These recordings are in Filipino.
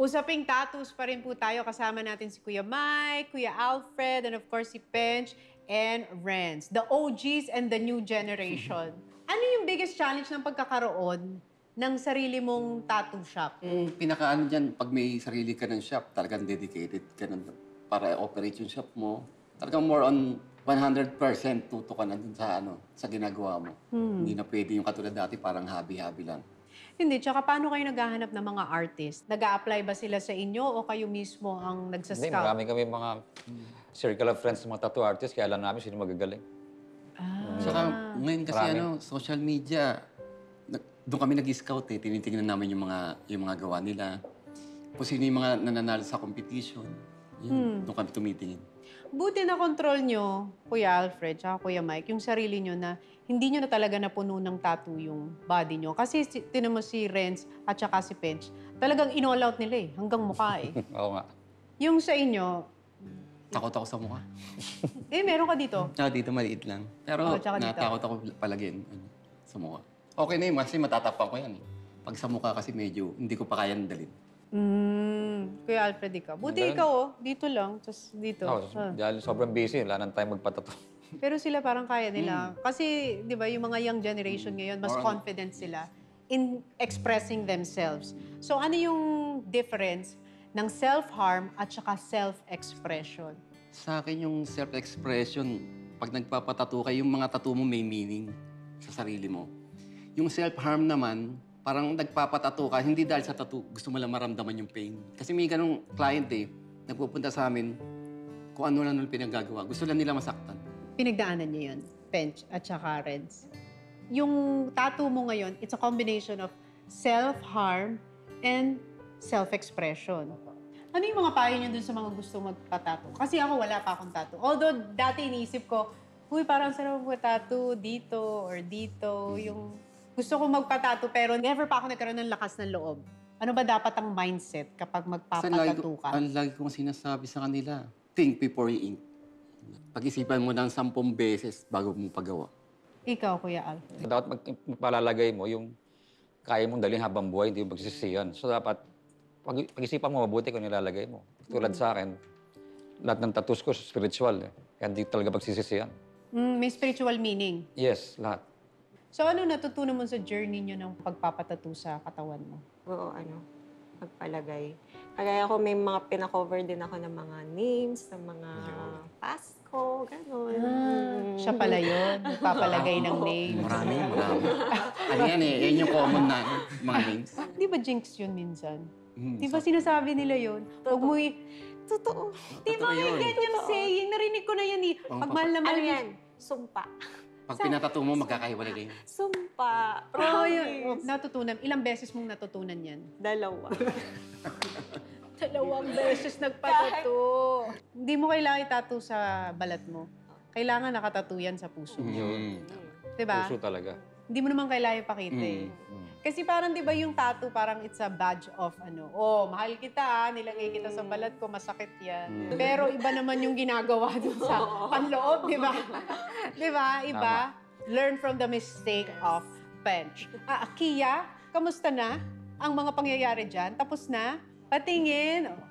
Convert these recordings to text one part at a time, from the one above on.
Usaping tattoos pa rin po tayo. Kasama natin si Kuya Mike, Kuya Alfred, and of course si Pench and Renz. The OGs and the new generation. ano yung biggest challenge ng pagkakaroon ng sarili mong tattoo shop? Yung pinakaano dyan, pag may sarili ka ng shop, talagang dedicated ka na para operate yung shop mo. Talagang more on 100% tuto ka na dun sa, ano, sa ginagawa mo. Hindi na pwede yung katulad dati, parang hobby-hobby lang. Hindi, tsaka paano kayo naghahanap ng mga artist? nag apply ba sila sa inyo o kayo mismo ang Hindi, nagsascout? marami kami mga circle of friends ng mga tattoo artists, kaya alam namin sino magagaling. Saka ngayon kasi Marami. ano, social media, nag- doon kami nag-scout eh. Tinitingnan namin yung mga, yung mga gawa nila. Kung sino yung mga nananalo sa competition. Yun, doon kami tumitingin. Buti na control nyo, Kuya Alfred, tsaka Kuya Mike, yung sarili nyo na hindi nyo na talaga napuno ng tattoo yung body nyo. Kasi si, tinan mo si Renz at saka si Pench, talagang in-all out nila eh, hanggang mukha eh. Oo nga. yung sa inyo, Takot ako sa mukha. eh meron ka dito. Tsaka dito maliit lang. Pero Oh, tsaka dito. natakot ako palagin ano, sa mukha. Okay na yun, kasi matatapang ko yan eh. Pag sa mukha kasi medyo hindi ko pa kaya dalhin. Mm, Kuya Alfred, ikaw. Buti Ganun. ikaw oh, dito lang, tapos dito. Oo, Ah. dahil sobrang busy, wala nang time magpatato. Pero sila parang kaya nila. Kasi, di ba, yung mga young generation ngayon, mas confident sila in expressing themselves. So, ano yung difference ng self-harm at saka self-expression? Sa akin yung self-expression, pag nagpapatato ka, yung mga tattoo mo may meaning sa sarili mo. Yung self-harm naman, parang nagpapatato ka, hindi dahil sa tattoo, gusto mo lang maramdaman yung pain. Kasi may ganong client eh, nagpupunta sa amin, kung ano lang nung pinagagawa. Gusto lang nila masaktan. Pinagdaanan niyo yun, Pench at saka Reds. Yung tattoo mo ngayon, it's a combination of self-harm and self-expression. Ano yung mga payo niyo dun sa mga gusto magpatato? Kasi ako wala pa akong tattoo. Although dati iniisip ko, Uy, parang sarap magpatato dito or dito. Yung gusto ko magpatato pero never pa ako nagkaroon ng lakas ng loob. Ano ba dapat ang mindset kapag magpapatato ko, ka? ang lagi kong sinasabi sa kanila, think before you ink. Pag-isipan mo ng sampung beses bago mo pagawa. Ikaw, Kuya Alfred. Dapat mag, magpalalagay mo yung kaya mong dalhin habang buhay, hindi yung pagsisisiyan. So dapat, pag, pag-isipan mo mabuti kung nilalagay mo. Tulad sa akin, lahat ng tattoos ko spiritual. Eh. Kaya hindi talaga pagsisisiyan. Mm, may spiritual meaning. Yes, lahat. So ano natutunan mo sa journey nyo ng pagpapatato sa katawan mo? Oo, ano, magpalagay. Kagaya ko, may mga pinakover din ako ng mga names, ng mga Pasko, gano'n. Mm. Siya pala yun, nagpapalagay ng name. Marami, marami. ano yan eh, yan yung common na mga names. Di ba jinx yun minsan? Mm, Di ba sinasabi nila yun? Huwag mo i- Totoo. Di ba Totoo may yun. ganyan saying? Narinig ko na yan eh. Pag mahal na mahal Ano mo- yan? Sumpa. Pag pinatato mo, magkakahiwalay kayo. Sumpa. Oh, yun. Promise. Oh, natutunan. Ilang beses mong natutunan yan? Dalawa. Dalawang beses nagpatato. Hindi mo kailangan itato sa balat mo. Kailangan nakatato yan sa puso. Mm. Di ba? Puso talaga. Hindi mo naman kailangan ipakita eh. Mm. Kasi parang 'di ba yung tattoo parang it's a badge of ano, oh, mahal kita, ah, nilagay kita sa balat ko, masakit 'yan. Pero iba naman yung ginagawa dun sa panloob, 'di ba? 'Di ba? Iba. Learn from the mistake of bench. Ah, Kia, kamusta na ang mga pangyayari diyan? Tapos na? Patingin. Oh.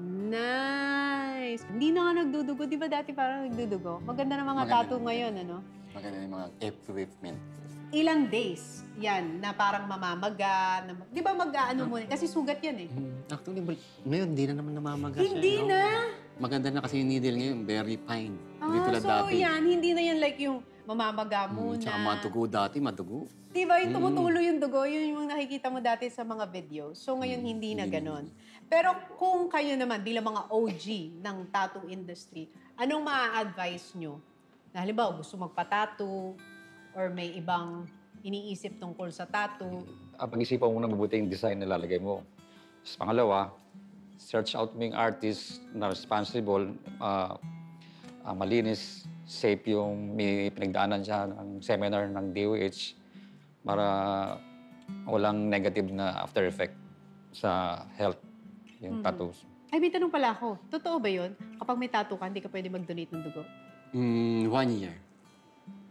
Nice. Hindi na nga nagdudugo. Di ba dati parang nagdudugo? Maganda na mga Maganda. tattoo ngayon, ano? Maganda yung mga equipment. Ilang days yan na parang mamamaga. Na, di ba mag-ano mo? Kasi sugat yan eh. Actually, bal- ngayon, hindi na naman namamaga siya, Hindi no? na. Maganda na kasi yung needle ngayon, very fine. Hindi Ah, tulad so dati. yan, hindi na yan like yung mamamaga Mm, muna. Tsaka madugo dati, madugo. Di ba yung tumutulo yung dugo, yun yung nakikita mo dati sa mga video. So ngayon hindi na ganon. Pero kung kayo naman bilang mga OG ng tattoo industry, anong ma-advise nyo? Na halimbawa gusto magpa-tattoo or may ibang iniisip tungkol sa tattoo. Ah, pag-isipan mo na mabuti yung design na lalagay mo. Tapos pangalawa, search out mo yung artist na responsible, ah, ah, malinis, safe yung may pinagdaanan siya ng seminar ng DOH para walang negative na after effect sa health, yung tattoos. Ay, may tanong pala ako. Totoo ba yun? Kapag may tattoo ka, hindi ka pwede mag-donate ng dugo? Mm, one year.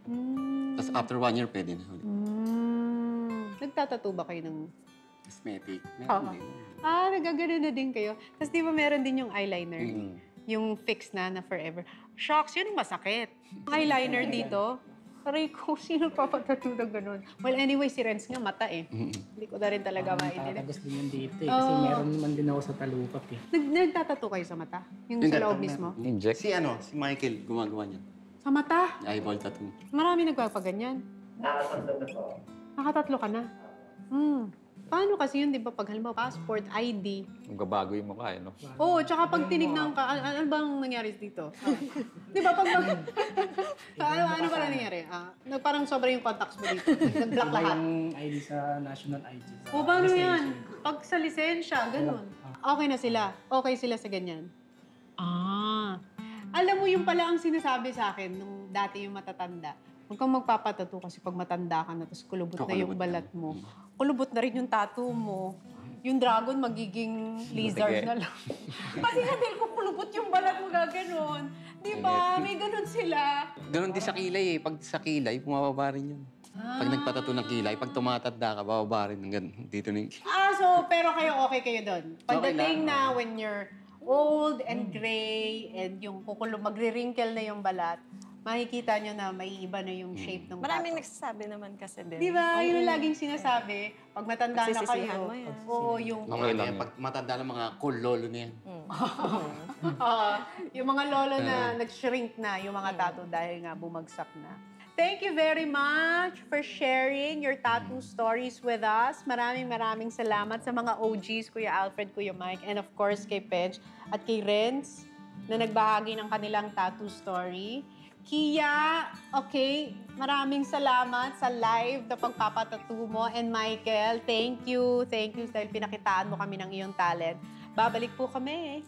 Mm. Tapos after one year, pwede na ulit. Mm. Nagtatato ba kayo ng Cosmetic. Oo. Meron din. Ah, nagagano na din kayo. Tapos di ba meron din yung eyeliner? Mm. Yung fix na na forever. Shocks, yun ang masakit. Eyeliner dito. Aray ko, sino papatato ng ganun? Well, anyway, si Renz nga mata eh. Mm. Hindi ko na rin talaga maintindihan. Tatagos din yung dito eh. Kasi Oo. meron naman din ako sa talupak eh. Nag nagtatato kayo sa mata? Yung Yung sa loob mismo? Inject. Si ano, si Michael gumagawa niyan. Sa mata? Eyeball tattoo. Marami nagpapaganyan. Nakatatlo ka na. Hmm. Paano kasi yun, di ba? Pag halimbawa, passport, ID. Magbabago yung mukha, eh, no? Oo, oh, tsaka pag tinignan ka, ano, ano bang nangyari dito? Ah. di ba? Pag mag... ano, ano ba nangyari? Ah, nag- parang sobra yung contacts mo dito. Nag-block lahat. yung ID sa national ID. Sa O, paano yan? Pag sa lisensya, ganun. Okay na sila. Okay sila sa ganyan. Ah. Alam mo, yung pala ang sinasabi sa akin nung dati yung matatanda. Huwag kang magpapatato kasi pag matanda ka na, tapos kulubot na yung balat na. mo. Kulubot na rin yung tattoo mo. Yung dragon magiging lizard na lang. kasi nga dahil kung kulubot yung balat mo gaganon. Di ba? May ganon sila. Ganon din sa kilay eh. Pag sa kilay, bumababa rin yun. Pag nagpatato ng kilay, pag tumatanda ka, bababa rin ng ganun. Dito na yung... Ah, so, pero kayo okay kayo doon. Pagdating na when you're old and gray and yung kukulo, magre-wrinkle na yung balat, makikita nyo na may iba na yung shape ng Maraming tattoo. nagsasabi naman kasi din. Di ba? Yun ang laging sinasabi. Pag matanda na Pagsisisihan kayo, mo yan. oo, yung, Mga Okay ano yan, pag matanda ng mga cool lolo na yan. Ah, yung mga lolo na nag-shrink na, yung mga tattoo dahil nga bumagsak na. Thank you very much for sharing your tattoo stories with us. Maraming maraming salamat sa mga OGs, Kuya Alfred, Kuya Mike, and of course kay Pedge at kay Renz na nagbahagi ng kanilang tattoo story. Kia, okay, maraming salamat sa live na pagpapatattoo mo. And Michael, thank you, thank you dahil pinakitaan mo kami ng iyong talent. Babalik po kami